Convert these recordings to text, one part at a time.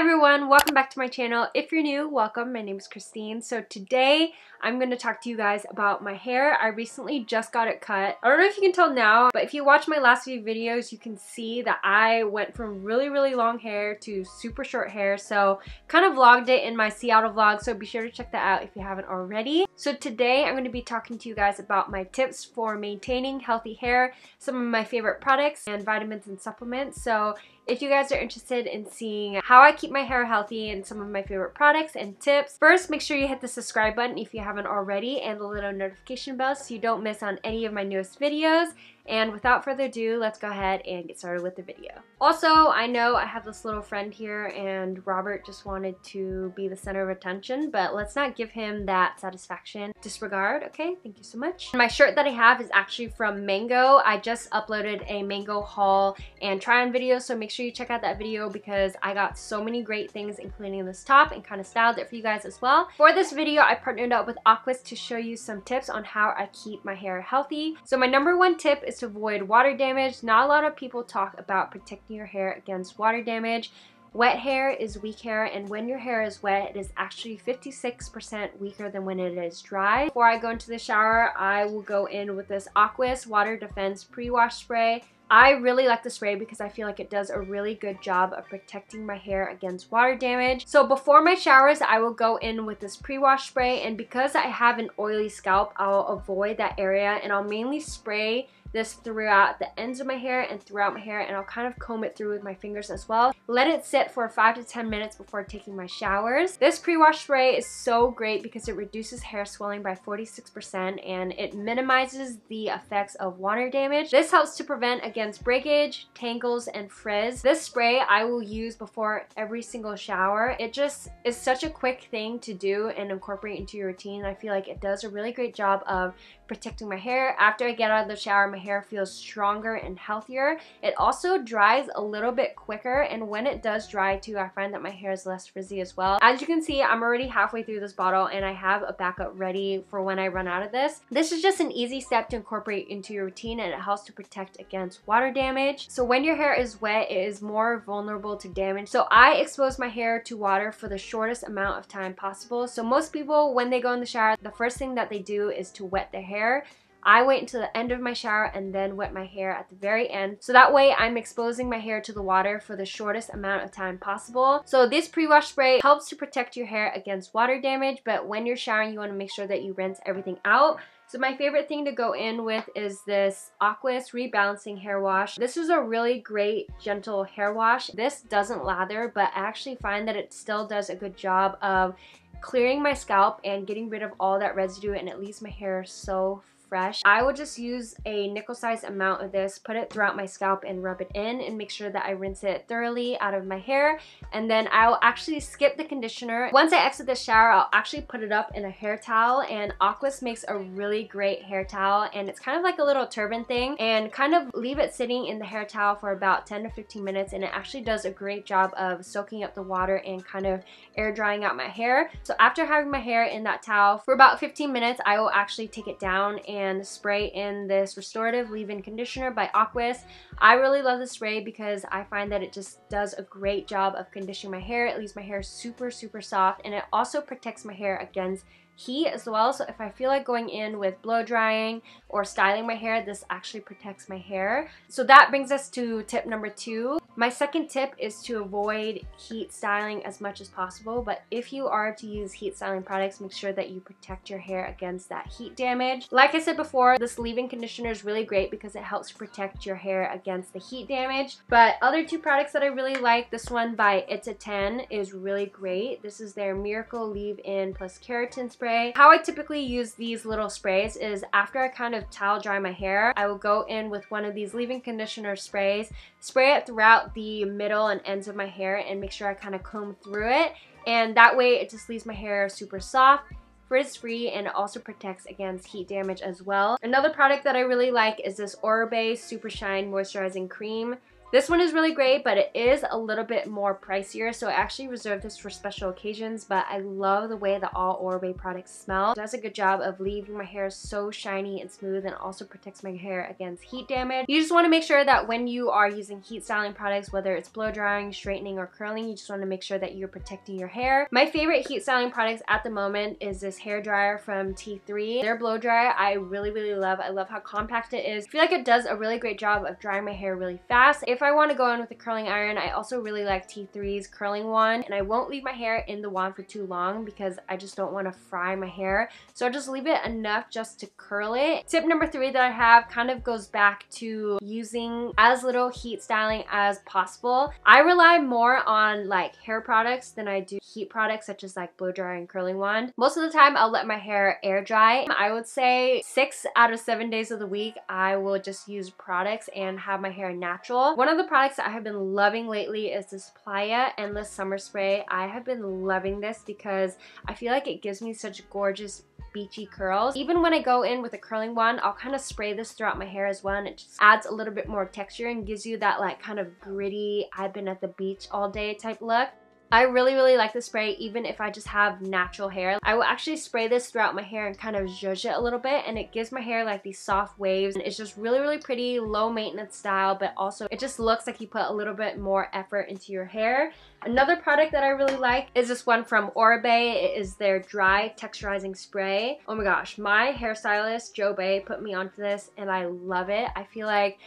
Hi everyone, welcome back to my channel. If you're new, welcome. My name is Christine. So today I'm going to talk to you guys about my hair. I recently just got it cut. I don't know if you can tell now, but if you watch my last few videos, you can see that I went from really, really long hair to super short hair. So kind of vlogged it in my Seattle vlog, so be sure to check that out if you haven't already. So today I'm going to be talking to you guys about my tips for maintaining healthy hair, some of my favorite products, and vitamins and supplements. So if you guys are interested in seeing how I keep my hair healthy and some of my favorite products and tips, first make sure you hit the subscribe button if you haven't already and the little notification bell so you don't miss on any of my newest videos. And without further ado, let's go ahead and get started with the video. Also, I know I have this little friend here and Robert just wanted to be the center of attention, but let's not give him that satisfaction. Disregard, okay? Thank you so much. My shirt that I have is actually from Mango. I just uploaded a Mango haul and try on video, so make sure you check out that video because I got so many great things including this top and kind of styled it for you guys as well. For this video, I partnered up with Aquis to show you some tips on how I keep my hair healthy. So my number one tip to avoid water damage. Not a lot of people talk about protecting your hair against water damage. Wet hair is weak hair and when your hair is wet, it is actually 56% weaker than when it is dry. Before I go into the shower, I will go in with this Aquis Water Defense Pre-Wash Spray. I really like the spray because I feel like it does a really good job of protecting my hair against water damage. So before my showers, I will go in with this pre-wash spray and because I have an oily scalp, I'll avoid that area and I'll mainly spray this throughout the ends of my hair and throughout my hair and I'll kind of comb it through with my fingers as well. Let it sit for 5 to 10 minutes before taking my showers. This pre-wash spray is so great because it reduces hair swelling by 46% and it minimizes the effects of water damage. This helps to prevent against breakage, tangles, and frizz. This spray I will use before every single shower. It just is such a quick thing to do and incorporate into your routine. I feel like it does a really great job of protecting my hair. After I get out of the shower, my hair feels stronger and healthier. It also dries a little bit quicker and when it does dry too, I find that my hair is less frizzy as well. As you can see, I'm already halfway through this bottle and I have a backup ready for when I run out of this. This is just an easy step to incorporate into your routine and it helps to protect against water damage. So when your hair is wet, it is more vulnerable to damage. So I expose my hair to water for the shortest amount of time possible. So most people, when they go in the shower, the first thing that they do is to wet their hair. I wait until the end of my shower and then wet my hair at the very end. So that way I'm exposing my hair to the water for the shortest amount of time possible. So this pre-wash spray helps to protect your hair against water damage, but when you're showering, you want to make sure that you rinse everything out. So my favorite thing to go in with is this Aquis Rebalancing Hair Wash. This is a really great gentle hair wash. This doesn't lather, but I actually find that it still does a good job of clearing my scalp and getting rid of all that residue and it leaves my hair so fresh. I will just use a nickel size amount of this, put it throughout my scalp and rub it in and make sure that I rinse it thoroughly out of my hair. And then I'll actually skip the conditioner. Once I exit the shower, I'll actually put it up in a hair towel and Aquis makes a really great hair towel and it's kind of like a little turban thing and kind of leave it sitting in the hair towel for about 10 to 15 minutes and it actually does a great job of soaking up the water and kind of air drying out my hair. So after having my hair in that towel for about 15 minutes, I will actually take it down and and spray in this Restorative Leave-In Conditioner by Aquis. I really love this spray because I find that it just does a great job of conditioning my hair. It leaves my hair super, super soft and it also protects my hair against heat as well. So if I feel like going in with blow drying or styling my hair, this actually protects my hair. So that brings us to tip number two. My second tip is to avoid heat styling as much as possible, but if you are to use heat styling products, make sure that you protect your hair against that heat damage. Like I said before, this leave-in conditioner is really great because it helps protect your hair against the heat damage. But other two products that I really like, this one by It's a 10 is really great. This is their Miracle Leave-In Plus Keratin Spray. How I typically use these little sprays is after I kind of towel dry my hair, I will go in with one of these leave-in conditioner sprays, spray it throughout the middle and ends of my hair and make sure I kind of comb through it. And that way it just leaves my hair super soft frizz free and also protects against heat damage as well. Another product that I really like is this Oribe Super Shine Moisturizing Cream. This one is really great, but it is a little bit more pricier, so I actually reserved this for special occasions, but I love the way that all Oribe products smell. It does a good job of leaving my hair so shiny and smooth and also protects my hair against heat damage. You just want to make sure that when you are using heat styling products, whether it's blow drying, straightening, or curling, you just want to make sure that you're protecting your hair. My favorite heat styling products at the moment is this hair dryer from T3. Their blow dryer I really, really love. I love how compact it is. I feel like it does a really great job of drying my hair really fast. If I want to go in with a curling iron, I also really like T3's curling wand, and I won't leave my hair in the wand for too long because I just don't want to fry my hair. So I just leave it enough just to curl it. Tip number three that I have kind of goes back to using as little heat styling as possible. I rely more on like hair products than I do heat products such as like blow dryer and curling wand. Most of the time I'll let my hair air dry. I would say six out of seven days of the week I will just use products and have my hair natural. One of the products that I have been loving lately is this Playa Endless Summer Spray. I have been loving this because I feel like it gives me such gorgeous beachy curls. Even when I go in with a curling wand, I'll kind of spray this throughout my hair as well and it just adds a little bit more texture and gives you that like kind of gritty, I've been at the beach all day type look. I really, really like the spray even if I just have natural hair. I will actually spray this throughout my hair and kind of zhuzh it a little bit and it gives my hair like these soft waves. And it's just really, really pretty, low maintenance style, but also it just looks like you put a little bit more effort into your hair. Another product that I really like is this one from Oribe. It is their dry texturizing spray. Oh my gosh, my hairstylist, Joe Bay, put me onto this and I love it. I feel like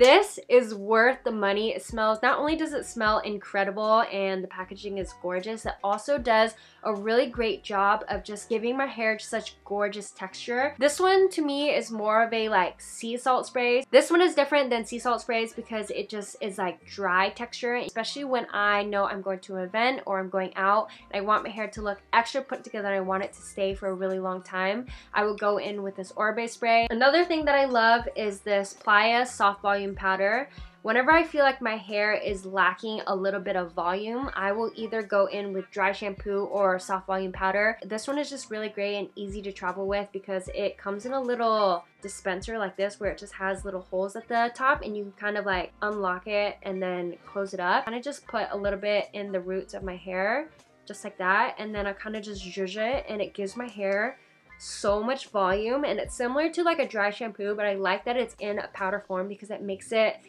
this is worth the money. It smells, not only does it smell incredible and the packaging is gorgeous, it also does a really great job of just giving my hair such gorgeous texture. This one to me is more of a like sea salt spray. This one is different than sea salt sprays because it just is like dry texture, especially when I know I'm going to an event or I'm going out and I want my hair to look extra put together and I want it to stay for a really long time. I will go in with this Oribe spray. Another thing that I love is this Playa Soft Volume Powder. Whenever I feel like my hair is lacking a little bit of volume, I will either go in with dry shampoo or soft volume powder. This one is just really great and easy to travel with because it comes in a little dispenser like this where it just has little holes at the top and you can kind of like unlock it and then close it up. And I just put a little bit in the roots of my hair just like that and then I kind of just zhuzh it and it gives my hair so much volume and it's similar to like a dry shampoo but I like that it's in a powder form because it makes it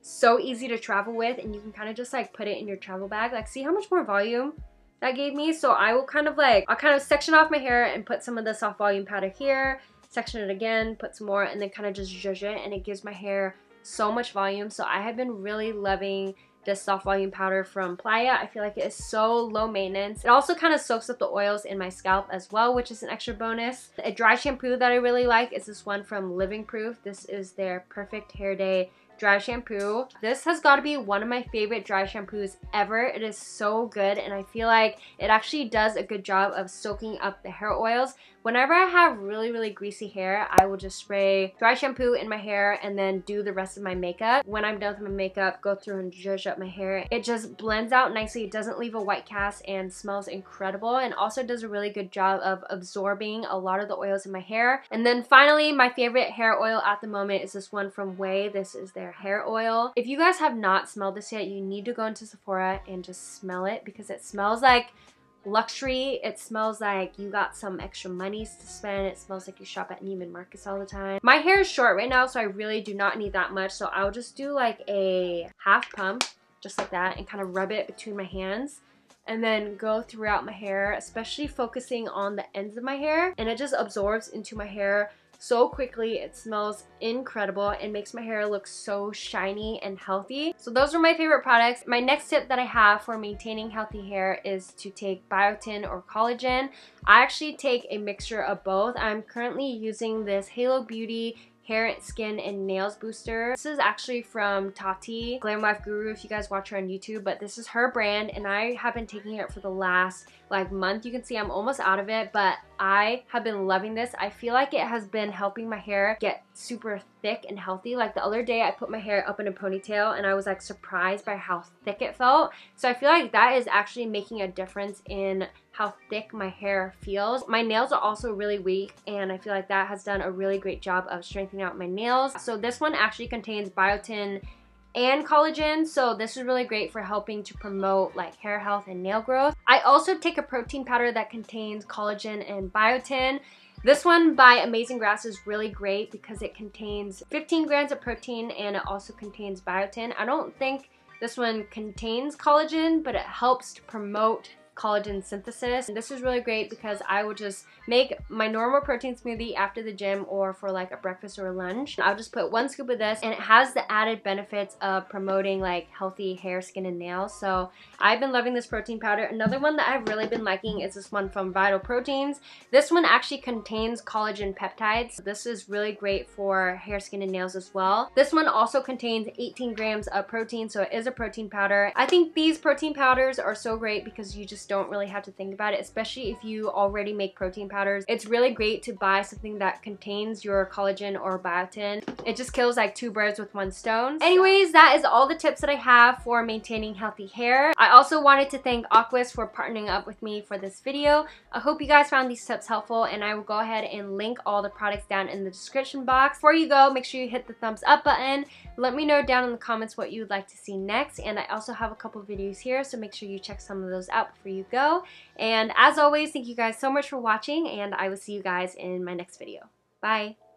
so easy to travel with and you can kind of just like put it in your travel bag. Like see how much more volume that gave me? So I will kind of like, I'll kind of section off my hair and put some of the soft volume powder here, section it again, put some more and then kind of just zhuzh it and it gives my hair so much volume. So I have been really loving this soft volume powder from Playa. I feel like it is so low maintenance. It also kind of soaks up the oils in my scalp as well, which is an extra bonus. A dry shampoo that I really like is this one from Living Proof. This is their Perfect Hair Day dry shampoo. This has got to be one of my favorite dry shampoos ever. It is so good and I feel like it actually does a good job of soaking up the hair oils. Whenever I have really, really greasy hair, I will just spray dry shampoo in my hair and then do the rest of my makeup. When I'm done with my makeup, go through and zhuzh up my hair. It just blends out nicely. It doesn't leave a white cast and smells incredible and also does a really good job of absorbing a lot of the oils in my hair. And then finally, my favorite hair oil at the moment is this one from Ouai. This is their hair oil. If you guys have not smelled this yet, you need to go into Sephora and just smell it because it smells like luxury. It smells like you got some extra monies to spend. It smells like you shop at Neiman Marcus all the time. My hair is short right now, so I really do not need that much. So I'll just do like a half pump, just like that, and kind of rub it between my hands and then go throughout my hair, especially focusing on the ends of my hair. And it just absorbs into my hair so quickly. It smells incredible and makes my hair look so shiny and healthy. So those are my favorite products. My next tip that I have for maintaining healthy hair is to take biotin or collagen. I actually take a mixture of both. I'm currently using this Halo Beauty hair, skin, and nails booster. This is actually from Tati, GlamLifeGuru if you guys watch her on YouTube, but this is her brand and I have been taking it for the last like month. You can see I'm almost out of it, but I have been loving this. I feel like it has been helping my hair get super thick and healthy. Like the other day I put my hair up in a ponytail and I was like surprised by how thick it felt. So I feel like that is actually making a difference in how thick my hair feels. My nails are also really weak and I feel like that has done a really great job of strengthening out my nails. So this one actually contains biotin and collagen so this is really great for helping to promote like hair health and nail growth. I also take a protein powder that contains collagen and biotin. This one by Amazing Grass is really great because it contains 15 grams of protein and it also contains biotin. I don't think this one contains collagen, but it helps to promote collagen synthesis. And this is really great because I will just make my normal protein smoothie after the gym or for like a breakfast or a lunch. I'll just put one scoop of this and it has the added benefits of promoting like healthy hair, skin, and nails. So I've been loving this protein powder. Another one that I've really been liking is this one from Vital Proteins. This one actually contains collagen peptides. This is really great for hair, skin, and nails as well. This one also contains 18 grams of protein, so it is a protein powder. I think these protein powders are so great because you just don't really have to think about it, especially if you already make protein powders. It's really great to buy something that contains your collagen or biotin. It just kills like two birds with one stone. Anyways, that is all the tips that I have for maintaining healthy hair. I also wanted to thank Aquis for partnering up with me for this video. I hope you guys found these tips helpful and I will go ahead and link all the products down in the description box. Before you go, make sure you hit the thumbs up button. Let me know down in the comments what you would like to see next and I also have a couple videos here so make sure you check some of those out before you go. And as always, thank you guys so much for watching and I will see you guys in my next video. Bye!